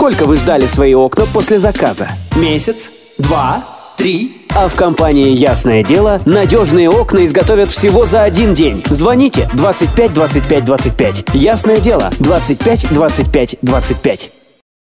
Сколько вы ждали свои окна после заказа? Месяц? Два? Три? А в компании «Ясное дело» надежные окна изготовят всего за один день. Звоните 25 25 25. «Ясное дело» 25 25 25.